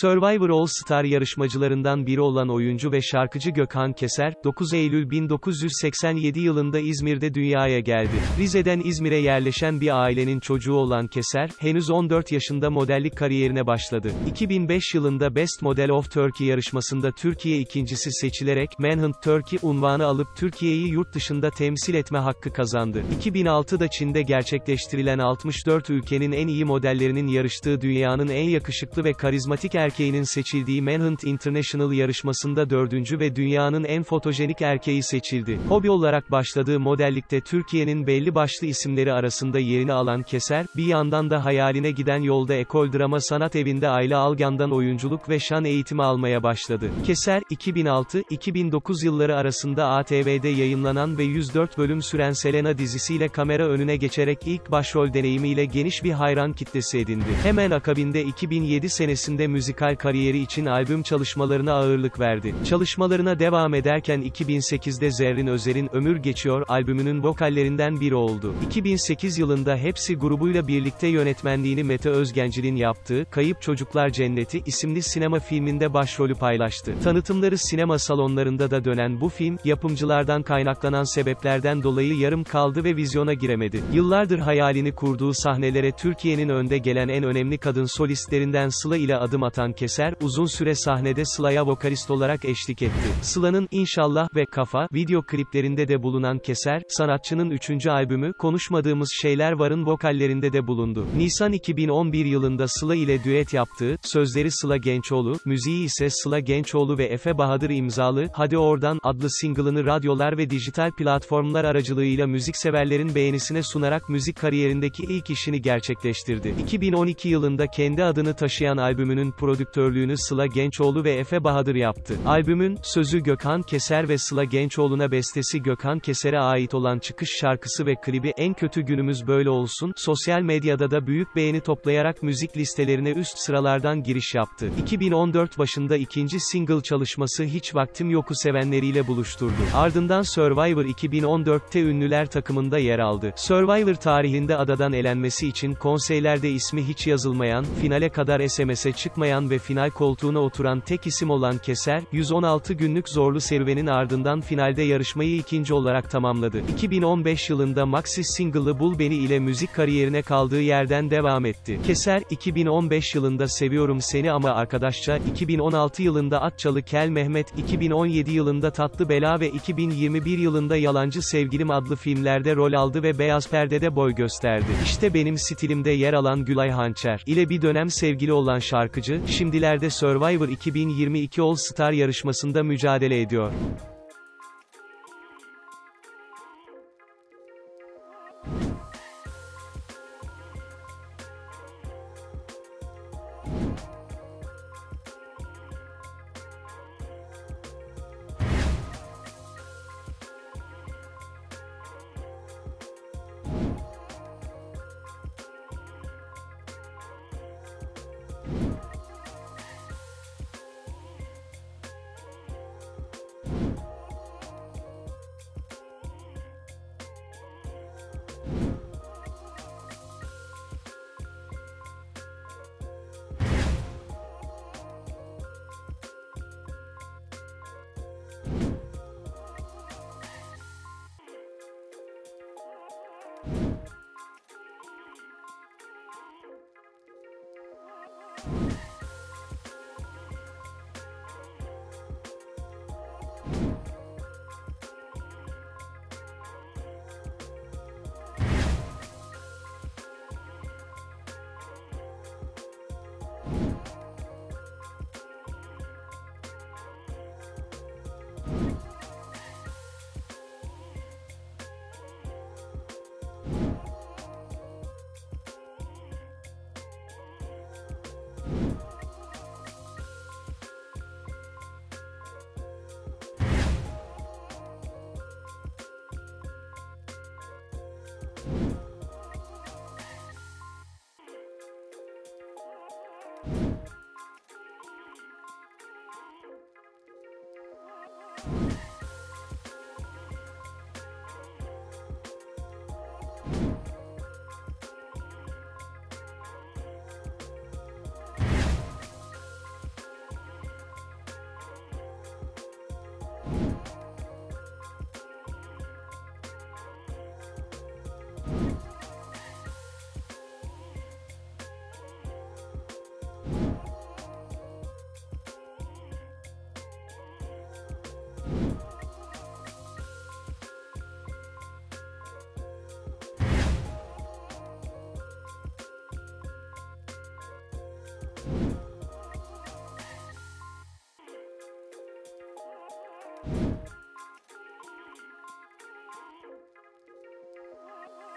Survivor All Star yarışmacılarından biri olan oyuncu ve şarkıcı Gökhan Keser, 9 Eylül 1987 yılında İzmir'de dünyaya geldi. Rize'den İzmir'e yerleşen bir ailenin çocuğu olan Keser, henüz 14 yaşında modellik kariyerine başladı. 2005 yılında Best Model of Turkey yarışmasında Türkiye ikincisi seçilerek Manhunt Turkey unvanı alıp Türkiye'yi yurt dışında temsil etme hakkı kazandı. 2006'da Çin'de gerçekleştirilen 64 ülkenin en iyi modellerinin yarıştığı dünyanın en yakışıklı ve karizmatik erkeğinin seçildiği Manhunt International yarışmasında dördüncü ve dünyanın en fotojenik erkeği seçildi. Hobi olarak başladığı modellikte Türkiye'nin belli başlı isimleri arasında yerini alan Keser, bir yandan da hayaline giden yolda Ekol Drama Sanat Evi'nde Ayla Algan'dan oyunculuk ve şan eğitimi almaya başladı. Keser, 2006-2009 yılları arasında ATV'de yayınlanan ve 104 bölüm süren Selena dizisiyle kamera önüne geçerek ilk başrol deneyimiyle geniş bir hayran kitlesi edindi. Hemen akabinde 2007 senesinde müzikal kariyeri için albüm çalışmalarına ağırlık verdi. Çalışmalarına devam ederken 2008'de Zerrin Özer'in Ömür Geçiyor albümünün vokallerinden biri oldu. 2008 yılında Hepsi grubuyla birlikte yönetmenliğini Mete Özgencil'in yaptığı Kayıp Çocuklar Cenneti isimli sinema filminde başrolü paylaştı. Tanıtımları sinema salonlarında da dönen bu film, yapımcılardan kaynaklanan sebeplerden dolayı yarım kaldı ve vizyona giremedi. Yıllardır hayalini kurduğu sahnelere Türkiye'nin önde gelen en önemli kadın solistlerinden Sıla ile adım atan Keser, uzun süre sahnede Sıla'ya vokalist olarak eşlik etti. Sıla'nın İnşallah ve Kafa, video kliplerinde de bulunan Keser, sanatçının üçüncü albümü, Konuşmadığımız Şeyler Var'ın vokallerinde de bulundu. Nisan 2011 yılında Sıla ile düet yaptığı, sözleri Sıla Gençoğlu, müziği ise Sıla Gençoğlu ve Efe Bahadır imzalı, Hadi Oradan adlı single'ını radyolar ve dijital platformlar aracılığıyla müzikseverlerin beğenisine sunarak müzik kariyerindeki ilk işini gerçekleştirdi. 2012 yılında kendi adını taşıyan albümünün prodüktörlüğünü Sıla Gençoğlu ve Efe Bahadır yaptı. Albümün, sözü Gökhan Keser ve Sıla Gençoğlu'na bestesi Gökhan Keser'e ait olan çıkış şarkısı ve klibi En Kötü Günümüz Böyle Olsun, sosyal medyada da büyük beğeni toplayarak müzik listelerine üst sıralardan giriş yaptı. 2014 başında ikinci single çalışması Hiç Vaktim Yok'u sevenleriyle buluşturdu. Ardından Survivor 2014'te ünlüler takımında yer aldı. Survivor tarihinde adadan elenmesi için konseylerde ismi hiç yazılmayan, finale kadar SMS'e çıkmayan ve final koltuğuna oturan tek isim olan Keser, 116 günlük zorlu serüvenin ardından finalde yarışmayı ikinci olarak tamamladı. 2015 yılında maxi single'ı Bul Beni ile müzik kariyerine kaldığı yerden devam etti. Keser, 2015 yılında Seviyorum Seni ama arkadaşça, 2016 yılında Atçalı Kel Mehmet, 2017 yılında Tatlı Bela ve 2021 yılında Yalancı Sevgilim adlı filmlerde rol aldı ve Beyaz Perde'de boy gösterdi. İşte benim stilimde yer alan Gülay Hançer ile bir dönem sevgili olan şarkıcı, şimdilerde Survivor 2022 All Star yarışmasında mücadele ediyor.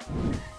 you